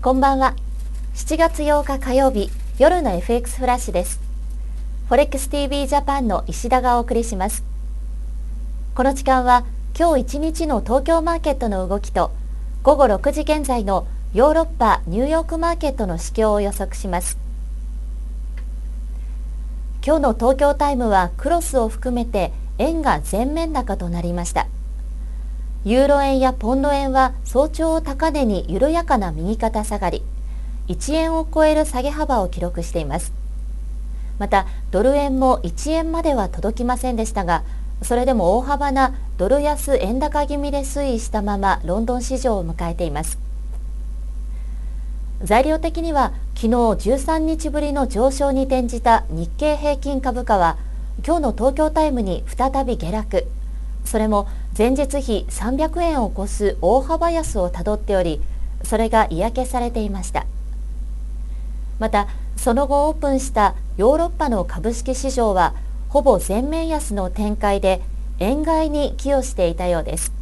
こんばんは。7月8日火曜日夜の FX フラッシュです。フォレックス TV ジャパンの石田がお送りします。この時間は今日一日の東京マーケットの動きと午後6時現在のヨーロッパニューヨークマーケットの市況を予測します。今日の東京タイムはクロスを含めて円が全面高となりました。ユーロ円やポンド円は早朝を高値に緩やかな右肩下がり1円を超える下げ幅を記録しています。またドル円も1円までは届きませんでしたがそれでも大幅なドル安円高気味で推移したままロンドン市場を迎えています。材料的には昨日13日ぶりの上昇に転じた日経平均株価は今日の東京タイムに再び下落。それも前日比300円を超す大幅安をたどっておりそれが嫌気されていました。またその後オープンしたヨーロッパの株式市場はほぼ全面安の展開で円買いに寄与していたようです。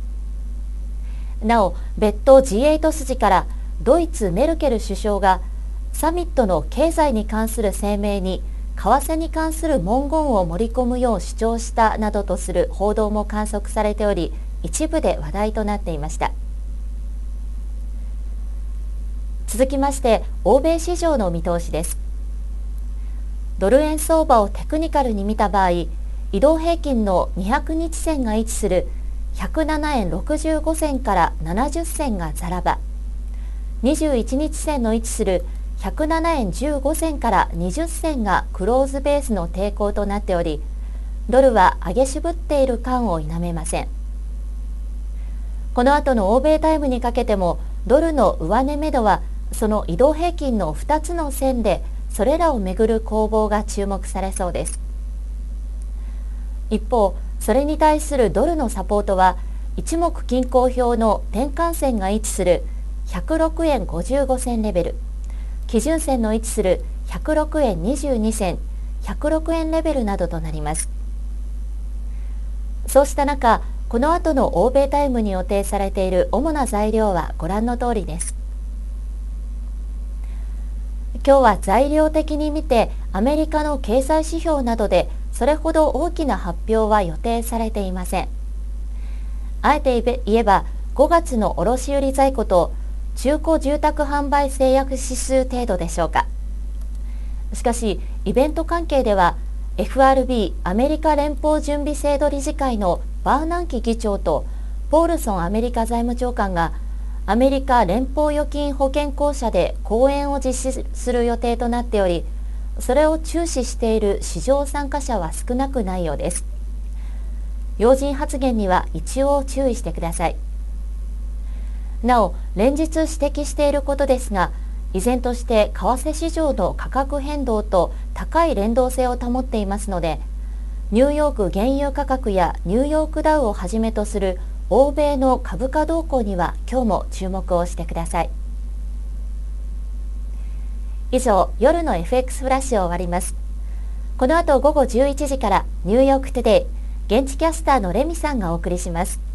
なお別途 G8 筋からドイツメルケル首相がサミットの経済に関する声明に為替に関する文言を盛り込むよう主張したなどとする報道も観測されており一部で話題となっていました。続きまして欧米市場の見通しです。ドル円相場をテクニカルに見た場合移動平均の200日線が位置する107円65銭から70銭がザラバ21日線の位置する107円15銭から20銭がクローズベースの抵抗となっておりドルは上げ渋っている感を否めません。この後の欧米タイムにかけてもドルの上値目処はその移動平均の2つの線でそれらをめぐる攻防が注目されそうです。一方それに対するドルのサポートは一目均衡表の転換線が位置する106円55銭レベル。基準線の位置する106円22銭106円レベルなどとなります。そうした中この後の欧米タイムに予定されている主な材料はご覧の通りです。今日は材料的に見てアメリカの経済指標などでそれほど大きな発表は予定されていません。あえて言えば5月の卸売在庫と中古住宅販売制約指数程度でしょうか。しかしイベント関係では FRB アメリカ連邦準備制度理事会のバーナンキ議長とポールソンアメリカ財務長官がアメリカ連邦預金保険公社で講演を実施する予定となっておりそれを注視している市場参加者は少なくないようです。要人発言には一応注意してください。なお連日指摘していることですが依然として為替市場の価格変動と高い連動性を保っていますのでニューヨーク原油価格やニューヨークダウをはじめとする欧米の株価動向には今日も注目をしてください。以上夜の FX フラッシュを終わります。この後午後11時からニューヨークトゥデイ現地キャスターのレミさんがお送りします。